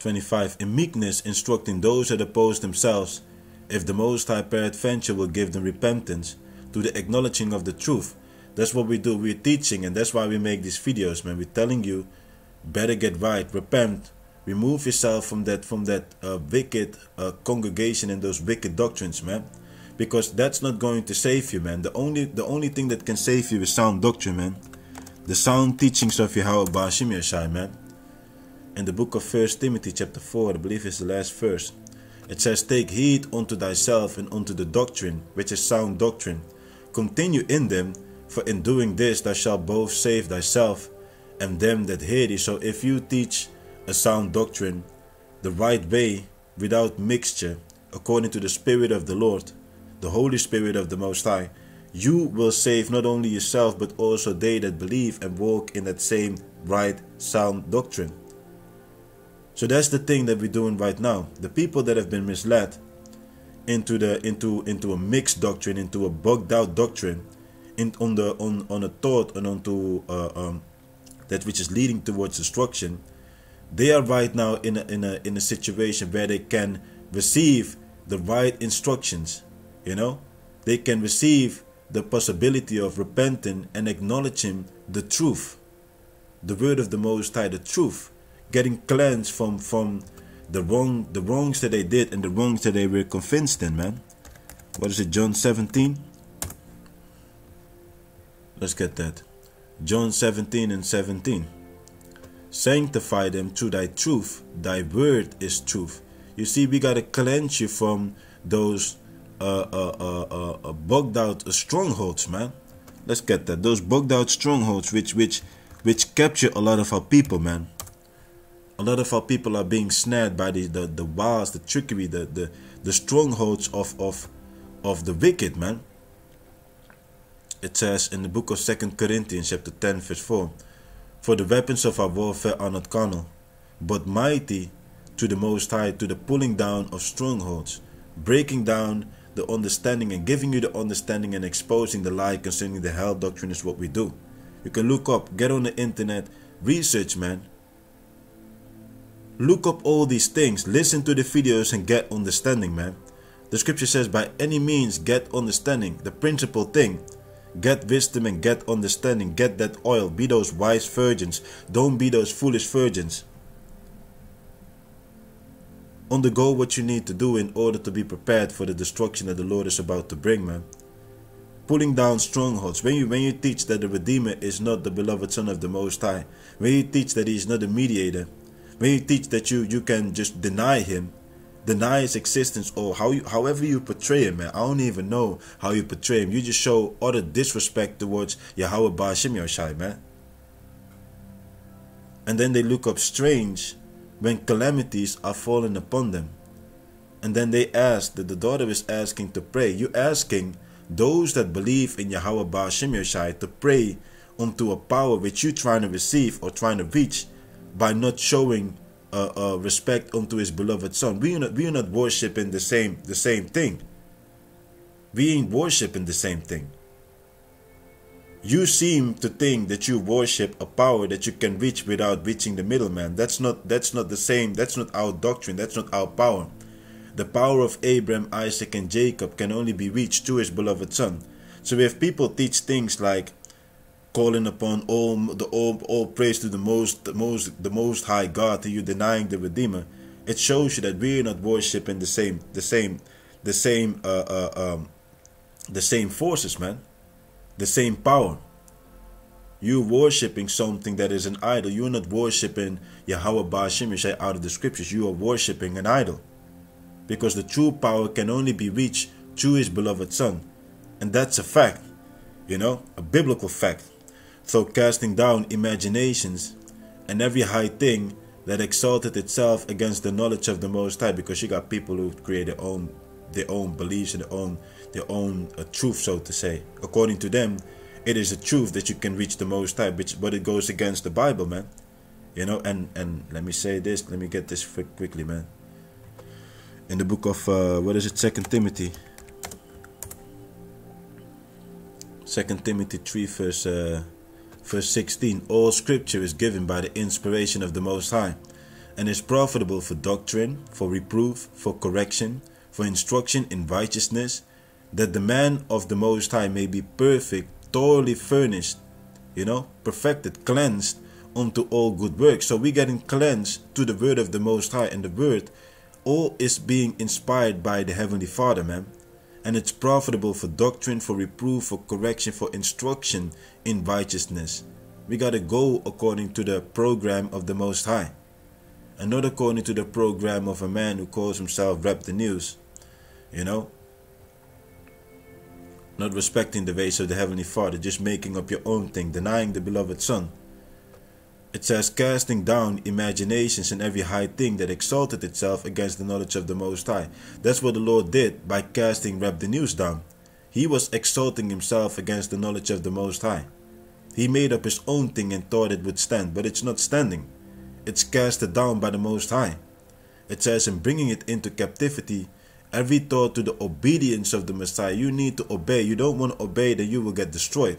25. In meekness, instructing those that oppose themselves, if the Most High peradventure will give them repentance to the acknowledging of the truth. That's what we do. We're teaching, and that's why we make these videos, man. We're telling you, better get right, repent, remove yourself from that from that uh, wicked uh, congregation and those wicked doctrines, man. Because that's not going to save you, man. The only the only thing that can save you is sound doctrine, man. The sound teachings of Yahawah Ba Ha Sham Yahawashi, man in the book of First Timothy chapter 4, I believe is the last verse. It says, Take heed unto thyself and unto the doctrine, which is sound doctrine. Continue in them, for in doing this thou shalt both save thyself and them that hear thee. So if you teach a sound doctrine the right way, without mixture, according to the Spirit of the Lord, the Holy Spirit of the Most High, you will save not only yourself but also they that believe and walk in that same right sound doctrine. So that's the thing that we're doing right now. The people that have been misled into the into into a mixed doctrine, into a bugged out doctrine, in on the on on a thought and onto uh, um, that which is leading towards destruction. They are right now in a, in a in a situation where they can receive the right instructions. You know, they can receive the possibility of repenting and acknowledging the truth, the word of the Most High, the truth getting cleansed from from the wrong the wrongs that they did and the wrongs that they were convinced in, man. What is it, John 17? Let's get that. John 17 and 17. Sanctify them through thy truth. Thy word is truth. You see, we gotta cleanse you from those uh, uh, uh, uh, uh bugged out strongholds, man. Let's get that. Those bugged out strongholds, which which which capture a lot of our people, man a lot of our people are being snared by the the, the wiles, the trickery, the, the the strongholds of of of the wicked man. It says in the book of Second Corinthians chapter 10 verse 4 For the weapons of our warfare are not carnal, but mighty to the most high to the pulling down of strongholds, breaking down the understanding and giving you the understanding and exposing the lie concerning the hell doctrine is what we do. You can look up, get on the internet, research man, Look up all these things, listen to the videos and get understanding, man. The scripture says, by any means get understanding. The principal thing. Get wisdom and get understanding. Get that oil. Be those wise virgins. Don't be those foolish virgins. Undergo what you need to do in order to be prepared for the destruction that the Lord is about to bring, man. Pulling down strongholds. When you when you teach that the Redeemer is not the beloved Son of the Most High, when you teach that He is not a mediator, when you teach that you you can just deny him deny his existence or how you however you portray him man. I don't even know how you portray him. You just show utter disrespect towards Yahawah Ba Ha Sham Yahawashi man. And then they look up strange when calamities are falling upon them. And then they ask that the daughter is asking to pray. You asking those that believe in Yahawah Ba Ha Sham Yahawashi to pray unto a power which you trying to receive or trying to reach by not showing uh, uh, respect unto his beloved son. We are not we are not worshiping the same the same thing. We ain't worshiping the same thing. You seem to think that you worship a power that you can reach without reaching the middleman. That's not that's not the same. That's not our doctrine. That's not our power. The power of Abraham, Isaac, and Jacob can only be reached through his beloved son. So if people teach things like calling upon all the all, all praise to the most the most the most high God to you denying the Redeemer, it shows you that we're not worshiping the same the same the same uh, uh, um, the same forces, man, the same power. You're worshiping something that is an idol. You're not worshiping Yahawah Ba Ha Sham out of the scriptures. You are worshiping an idol. Because the true power can only be reached through his beloved son. And that's a fact. You know, a biblical fact. So casting down imaginations and every high thing that exalted itself against the knowledge of the Most High, because you got people who create their own their own beliefs and their own their own uh, truth, so to say. According to them, it is a truth that you can reach the Most High, which, but it goes against the Bible, man. You know, and and let me say this, let me get this quickly, man. In the book of uh, what is it, Second Timothy. Second Timothy three verse. Uh, Verse 16 All scripture is given by the inspiration of the Most High, and is profitable for doctrine, for reproof, for correction, for instruction in righteousness, that the man of the Most High may be perfect, thoroughly furnished, you know, perfected, cleansed unto all good works. So we're getting cleansed to the word of the Most High, and the word all is being inspired by the Heavenly Father, man and it's profitable for doctrine, for reproof, for correction, for instruction in righteousness. We got to go according to the program of the Most High, and not according to the program of a man who calls himself Rap the News. You know? Not respecting the ways of the Heavenly Father, just making up your own thing, denying the beloved Son. It says, casting down imaginations and every high thing that exalted itself against the knowledge of the Most High. That's what the Lord did by casting Rap the News down. He was exalting himself against the knowledge of the Most High. He made up his own thing and thought it would stand, but it's not standing. It's casted down by the Most High. It says, in bringing it into captivity, every thought to the obedience of the Messiah. You need to obey. You don't want to obey, then you will get destroyed.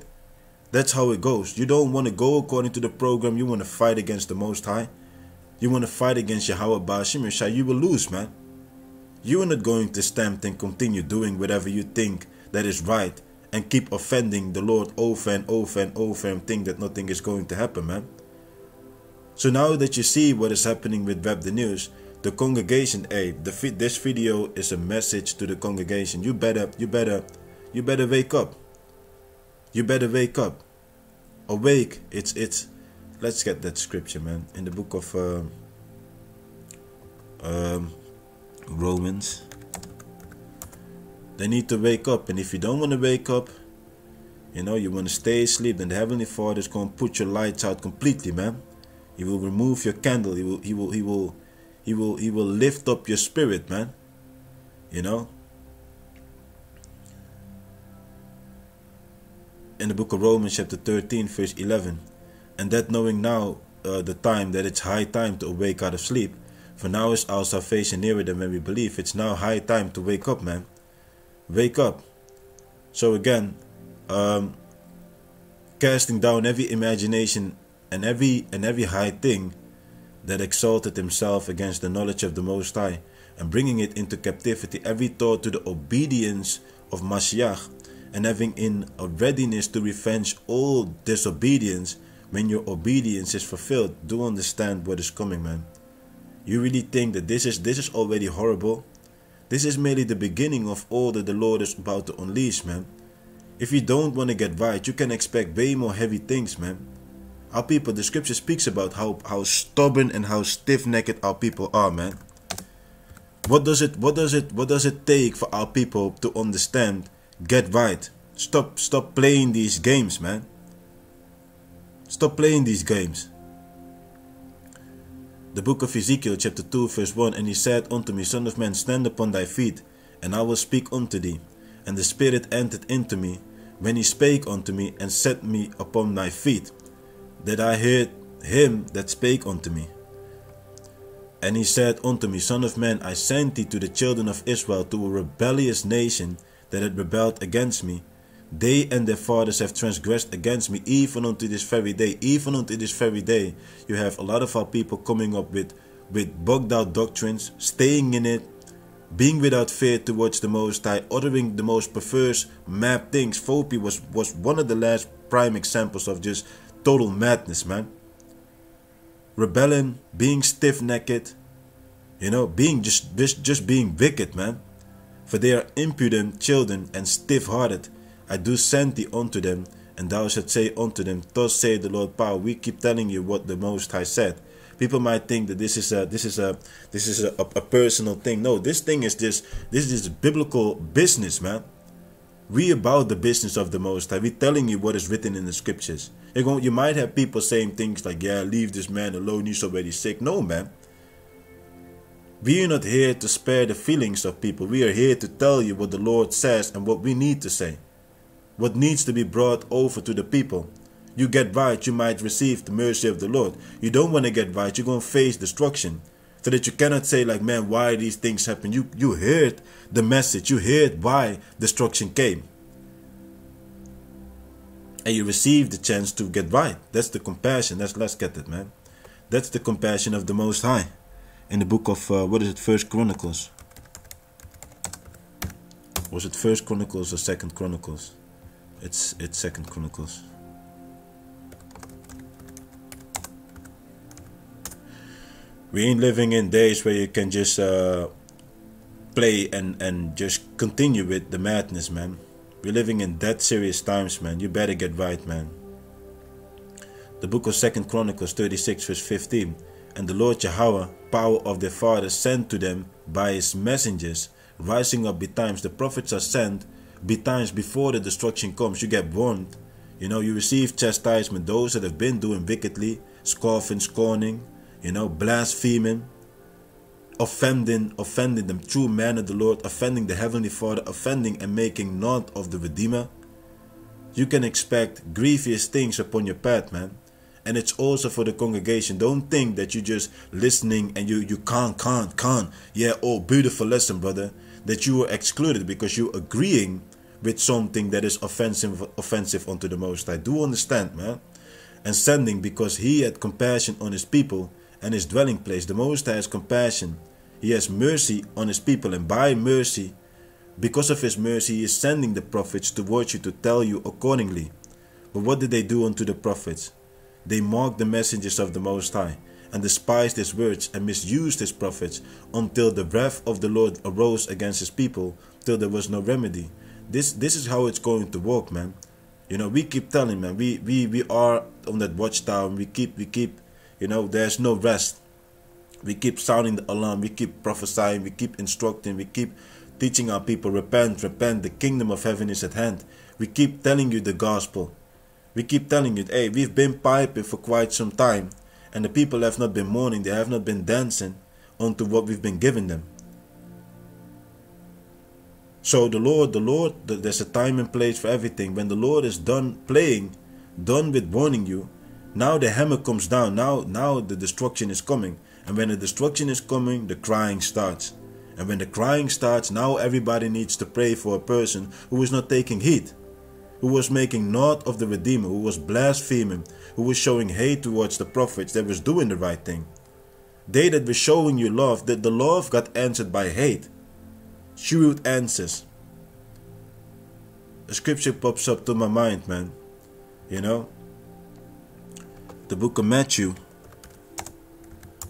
That's how it goes. You don't want to go according to the program. You want to fight against the Most High. You want to fight against Yahawah Ba Ha Sham Yahawashi. You will lose, man. You are not going to stand and continue doing whatever you think that is right and keep offending the Lord over and over and over and think that nothing is going to happen, man. So now that you see what is happening with Rap the News, the congregation, hey, the this video is a message to the congregation. You better, you better, you better wake up. You better wake up. Awake. It's it's. Let's get that scripture, man. In the book of um, um, Romans. They need to wake up, and if you don't want to wake up, you know you want to stay asleep, then the Heavenly Father is going to put your lights out completely, man. He will remove your candle. He will. He will. He will. He will. He will lift up your spirit, man. You know in the book of Romans, chapter 13, verse 11. And that knowing now uh, the time that it's high time to awake out of sleep, for now is our salvation nearer than when we believe. It's now high time to wake up, man. Wake up. So again, um, casting down every imagination and every and every high thing that exalted himself against the knowledge of the Most High, and bringing it into captivity every thought to the obedience of Mashiach, and having in a readiness to revenge all disobedience when your obedience is fulfilled. Do understand what is coming, man. You really think that this is this is already horrible? This is merely the beginning of all that the Lord is about to unleash, man. If you don't want to get right, you can expect way more heavy things, man. Our people, the scripture speaks about how, how stubborn and how stiff-necked our people are, man. What does it what does it what does it take for our people to understand Get right. Stop stop playing these games, man. Stop playing these games. The book of Ezekiel, chapter 2, verse 1 And he said unto me, Son of man, stand upon thy feet, and I will speak unto thee. And the Spirit entered into me, when he spake unto me, and set me upon my feet, that I heard him that spake unto me. And he said unto me, Son of man, I sent thee to the children of Israel, to a rebellious nation that had rebelled against me. They and their fathers have transgressed against me, even unto this very day. Even unto this very day, you have a lot of our people coming up with, with bugged out doctrines, staying in it, being without fear towards the Most High, uttering the most perverse, mad things. Fopi was, was one of the last prime examples of just total madness, man. Rebelling, being stiff-necked, you know, being just, just just being wicked, man. For they are impudent children and stiff-hearted. I do send thee unto them, and thou shalt say unto them, Thus saith the Lord power. We keep telling you what the Most High said. People might think that this is a this is a this is a, a, personal thing. No, this thing is just this is biblical business, man. We about the business of the Most High. We telling you what is written in the scriptures. You're going, you might have people saying things like, "Yeah, leave this man alone. He's already sick." No, man. We are not here to spare the feelings of people. We are here to tell you what the Lord says and what we need to say. What needs to be brought over to the people. You get right, you might receive the mercy of the Lord. You don't want to get right, you're going to face destruction. So that you cannot say like man why these things happen? You you heard the message you heard why destruction came. And you receive the chance to get right. That's the compassion. That's let's get it man. That's the compassion of the most high. In the book of uh, what is it? First chronicles. Was it first chronicles or second chronicles it's it's second chronicles we ain't living in days where you can just uh, play and and just continue with the madness, man. We're living in that serious times, man. You better get right, man. The book of Second Chronicles 36, verse 15. And the Lord Jehovah, power of their fathers, sent to them by his messengers, rising up betimes. The prophets are sent betimes before the destruction comes. You get warned. You know, you receive chastisement. Those that have been doing wickedly, scoffing, scorning, you know, blaspheming, offending, offending the true man of the Lord, offending the Heavenly Father, offending and making naught of the Redeemer, you can expect grievous things upon your path, man. And it's also for the congregation. Don't think that you're just listening and you, you can't, can't, can't. Yeah, oh, beautiful lesson, brother. That you were excluded because you're agreeing with something that is offensive offensive unto the Most I Do understand, man. And sending because he had compassion on his people and his dwelling place. The Most High has compassion. He has mercy on his people, and by mercy, because of his mercy, he is sending the prophets towards you to tell you accordingly. But what did they do unto the prophets? They mocked the messengers of the Most High, and despised his words, and misused his prophets, until the wrath of the Lord arose against his people, till there was no remedy. This this is how it's going to work, man. You know, we keep telling, man, we we we are on that watchtower, we keep we keep you know, there's no rest. We keep sounding the alarm, we keep prophesying, we keep instructing, we keep teaching our people, repent, repent, the kingdom of heaven is at hand. We keep telling you the gospel. We keep telling you, hey, we've been piping for quite some time, and the people have not been mourning, they have not been dancing onto what we've been giving them. So the Lord, the Lord, there's a time and place for everything. When the Lord is done playing, done with warning you, now the hammer comes down. Now, now the destruction is coming. And when the destruction is coming, the crying starts. And when the crying starts, now everybody needs to pray for a person who is not taking heed, who was making naught of the Redeemer, who was blaspheming, who was showing hate towards the prophets that was doing the right thing. They that were showing you love, that the love got answered by hate. Shrewd answers. A scripture pops up to my mind, man. You know, the book of Matthew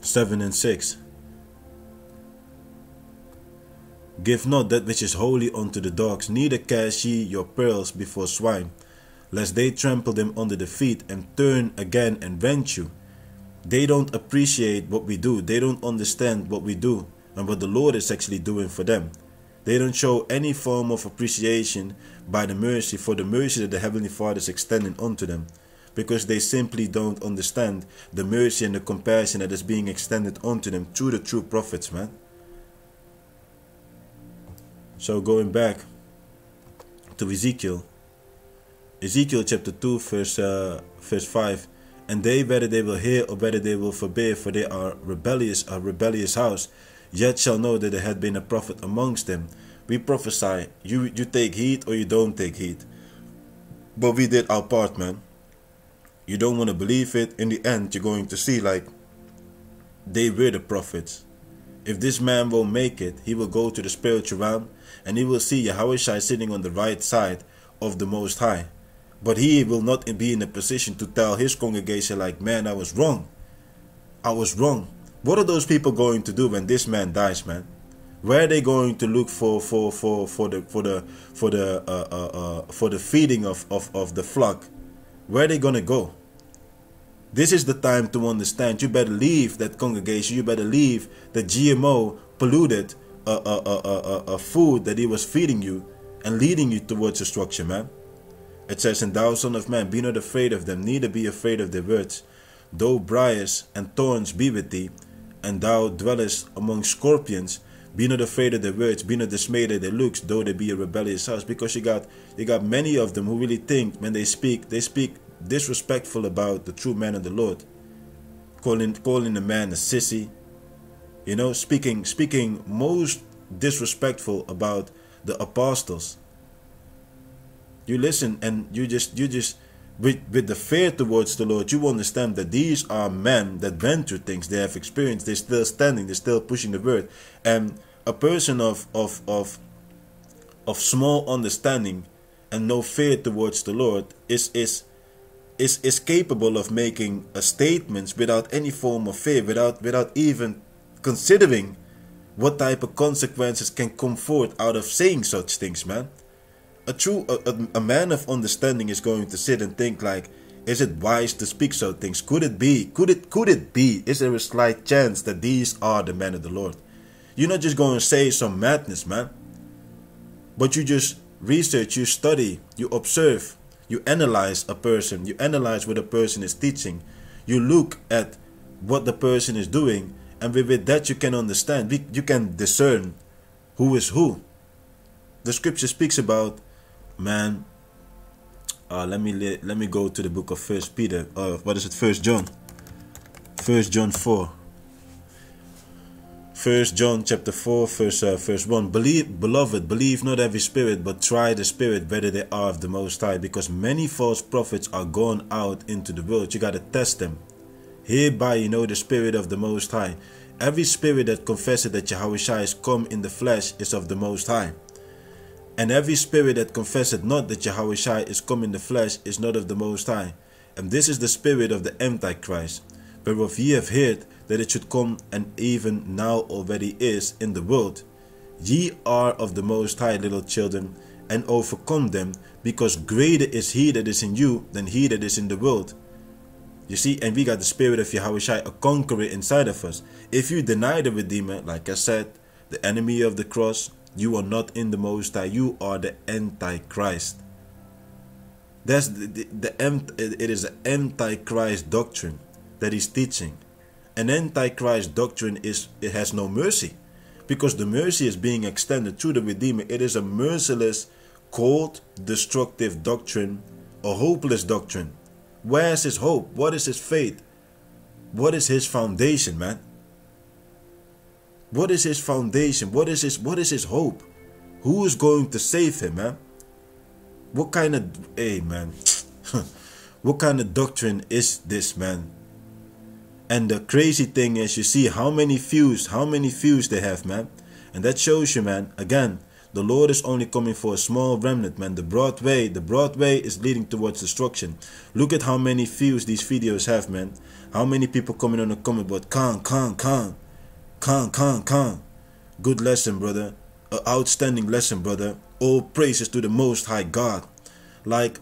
7 and 6. Give not that which is holy unto the dogs, neither cast ye your pearls before swine, lest they trample them under the feet and turn again and rent you. They don't appreciate what we do, they don't understand what we do and what the Lord is actually doing for them. They don't show any form of appreciation by the mercy for the mercy that the Heavenly Father is extending unto them because they simply don't understand the mercy and the compassion that is being extended onto them through the true prophets, man. So going back to Ezekiel, Ezekiel chapter 2 verse uh, verse 5 And they, whether they will hear or whether they will forbear, for they are rebellious, a rebellious house, yet shall know that there had been a prophet amongst them. We prophesy, you, you take heed or you don't take heed. But we did our part, man. You don't want to believe it. In the end, you're going to see like they were the prophets. If this man will make it, he will go to the spiritual realm and he will see Yahweh sitting on the right side of the Most High. But he will not be in a position to tell his congregation like, man, I was wrong. I was wrong. What are those people going to do when this man dies, man? Where are they going to look for for for for the for the for the uh, uh, uh, for the feeding of, of of the flock? Where are they gonna go? This is the time to understand. You better leave that congregation. You better leave the GMO polluted uh, uh, uh, uh, uh, food that he was feeding you and leading you towards destruction, man. It says, And thou, son of man, be not afraid of them, neither be afraid of their words. Though briars and thorns be with thee, and thou dwellest among scorpions, be not afraid of their words, be not dismayed at their looks, though they be a rebellious house. Because you got you got many of them who really think when they speak, they speak disrespectful about the true man of the Lord, calling calling the man a sissy, you know, speaking speaking most disrespectful about the apostles. You listen and you just you just with with the fear towards the Lord, you understand that these are men that went through things, they have experienced, they're still standing, they're still pushing the word. And a person of of of of small understanding and no fear towards the Lord is is is, is capable of making a statements without any form of fear, without without even considering what type of consequences can come forth out of saying such things, man. A true a, a, a man of understanding is going to sit and think like, is it wise to speak such things? Could it be? Could it could it be? Is there a slight chance that these are the men of the Lord? You're not just going to say some madness, man. But you just research, you study, you observe, you analyze a person, you analyze what a person is teaching, you look at what the person is doing, and with that you can understand, you can discern who is who. The scripture speaks about man. Uh, let me let, let me go to the book of First Peter. Uh, what is it? First John. First John four. First John chapter 4 verse uh, verse 1 Believe beloved believe not every spirit but try the spirit whether they are of the most high because many false prophets are gone out into the world you got to test them hereby you know the spirit of the most high every spirit that confesses that Yahweh is come in the flesh is of the most high and every spirit that confesseth not that Yahweh is come in the flesh is not of the most high and this is the spirit of the antichrist whereof ye have heard that it should come and even now already is in the world. Ye are of the Most High, little children, and overcome them, because greater is he that is in you than he that is in the world. You see, and we got the spirit of Yahweh a conqueror inside of us. If you deny the Redeemer, like I said, the enemy of the cross, you are not in the Most High. You are the Antichrist. That's the, the, the it is an Antichrist doctrine that he's teaching. An antichrist doctrine is it has no mercy because the mercy is being extended to the redeemer it is a merciless cold destructive doctrine a hopeless doctrine where is his hope what is his faith what is his foundation man what is his foundation what is his what is his hope who is going to save him man what kind of hey man what kind of doctrine is this man and the crazy thing is, you see how many views, how many views they have, man. And that shows you, man, again, the Lord is only coming for a small remnant, man. The broad way, the broad way is leading towards destruction. Look at how many views these videos have, man. How many people coming on the comment board, Khan, Khan, Khan, Khan, Khan, Khan. Good lesson, brother. An outstanding lesson, brother. All praises to the Most High God. Like,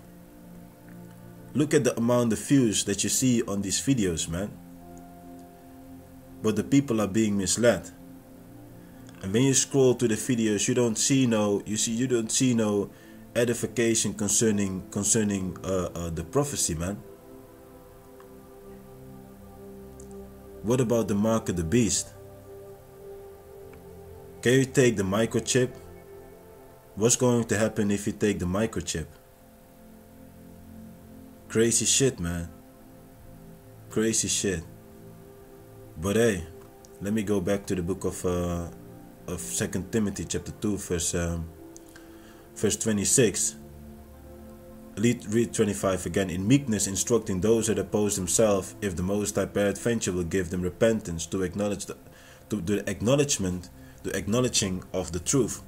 look at the amount of views that you see on these videos, man but the people are being misled. And when you scroll to the videos, you don't see no, you see, you don't see no edification concerning concerning uh, uh, the prophecy, man. What about the mark of the beast? Can you take the microchip? What's going to happen if you take the microchip? Crazy shit, man. Crazy shit. But hey, let me go back to the book of uh, of Second Timothy chapter two, verse um, verse twenty six. Read, read 25 again. In meekness, instructing those that oppose themselves, if the Most High peradventure will give them repentance to acknowledge the, to the acknowledgement, the acknowledging of the truth,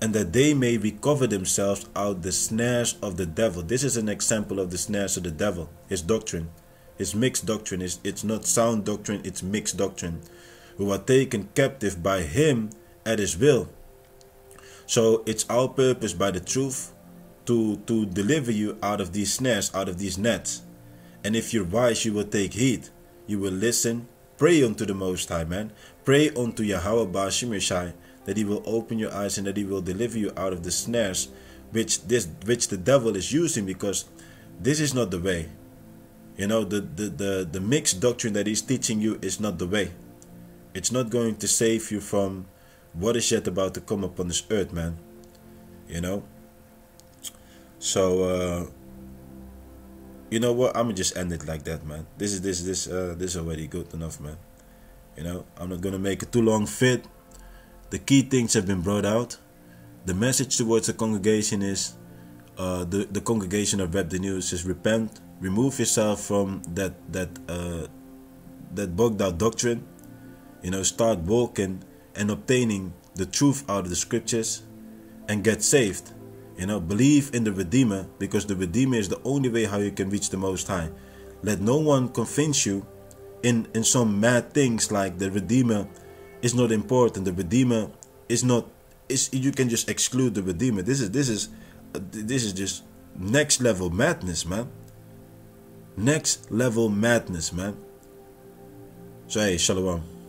and that they may recover themselves out the snares of the devil. This is an example of the snares of the devil, his doctrine, his mixed doctrine. Is it's not sound doctrine, it's mixed doctrine. Who are taken captive by him at his will. So it's our purpose by the truth to, to deliver you out of these snares, out of these nets. And if you're wise, you will take heed. You will listen. Pray unto the Most High, man. Pray unto Yahawah Ba Ha Sham Yahawashi that He will open your eyes and that He will deliver you out of the snares which this which the devil is using because this is not the way. You know, the, the, the, the mixed doctrine that he's teaching you is not the way. It's not going to save you from what is yet about to come upon this earth, man. You know? So uh you know what? I'm gonna just end it like that, man. This is this this uh this is already good enough, man. You know, I'm not gonna make it too long fit. The key things have been brought out. The message towards the congregation is uh the, the congregation of Rap the News is repent, remove yourself from that that uh that bogged out doctrine. You know, start walking and obtaining the truth out of the scriptures and get saved you know, believe in the Redeemer because the Redeemer is the only way how you can reach the Most High. Let no one convince you in, in some mad things like the Redeemer is not important. The Redeemer is not is you can just exclude the Redeemer. This is this is this is just next level madness, man. Next level madness, man. So hey, shalom.